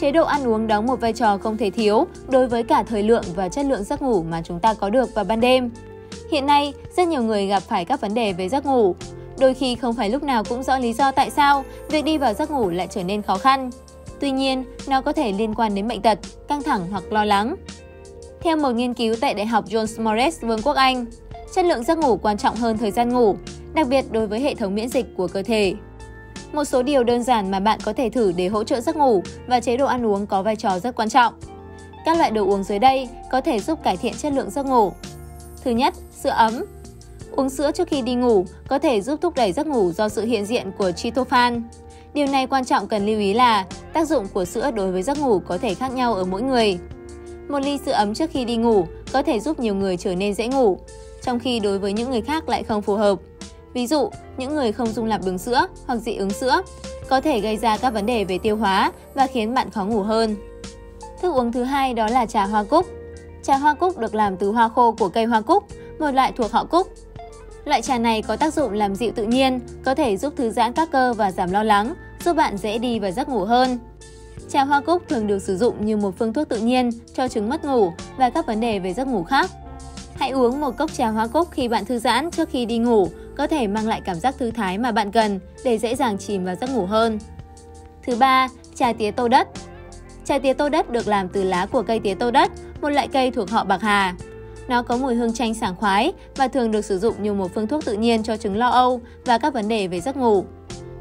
Chế độ ăn uống đóng một vai trò không thể thiếu đối với cả thời lượng và chất lượng giấc ngủ mà chúng ta có được vào ban đêm. Hiện nay, rất nhiều người gặp phải các vấn đề về giấc ngủ. Đôi khi không phải lúc nào cũng rõ lý do tại sao việc đi vào giấc ngủ lại trở nên khó khăn. Tuy nhiên, nó có thể liên quan đến bệnh tật, căng thẳng hoặc lo lắng. Theo một nghiên cứu tại Đại học Johns Morris, Vương quốc Anh, chất lượng giấc ngủ quan trọng hơn thời gian ngủ, đặc biệt đối với hệ thống miễn dịch của cơ thể. Một số điều đơn giản mà bạn có thể thử để hỗ trợ giấc ngủ và chế độ ăn uống có vai trò rất quan trọng. Các loại đồ uống dưới đây có thể giúp cải thiện chất lượng giấc ngủ. Thứ nhất, sữa ấm. Uống sữa trước khi đi ngủ có thể giúp thúc đẩy giấc ngủ do sự hiện diện của tryptophan. Điều này quan trọng cần lưu ý là tác dụng của sữa đối với giấc ngủ có thể khác nhau ở mỗi người. Một ly sữa ấm trước khi đi ngủ có thể giúp nhiều người trở nên dễ ngủ, trong khi đối với những người khác lại không phù hợp. Ví dụ, những người không dung nạp đường sữa hoặc dị ứng sữa có thể gây ra các vấn đề về tiêu hóa và khiến bạn khó ngủ hơn. Thức uống thứ hai đó là trà hoa cúc. Trà hoa cúc được làm từ hoa khô của cây hoa cúc, một loại thuộc họ cúc. Loại trà này có tác dụng làm dịu tự nhiên, có thể giúp thư giãn các cơ và giảm lo lắng, giúp bạn dễ đi và giấc ngủ hơn. Trà hoa cúc thường được sử dụng như một phương thuốc tự nhiên cho chứng mất ngủ và các vấn đề về giấc ngủ khác. Hãy uống một cốc trà hoa cúc khi bạn thư giãn trước khi đi ngủ, có thể mang lại cảm giác thư thái mà bạn cần để dễ dàng chìm vào giấc ngủ hơn. Thứ ba, trà tía tô đất. Trà tía tô đất được làm từ lá của cây tía tô đất, một loại cây thuộc họ bạc hà. Nó có mùi hương chanh sảng khoái và thường được sử dụng như một phương thuốc tự nhiên cho chứng lo âu và các vấn đề về giấc ngủ.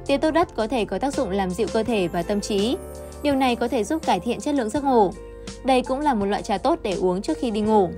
Tía tô đất có thể có tác dụng làm dịu cơ thể và tâm trí. Điều này có thể giúp cải thiện chất lượng giấc ngủ. Đây cũng là một loại trà tốt để uống trước khi đi ngủ.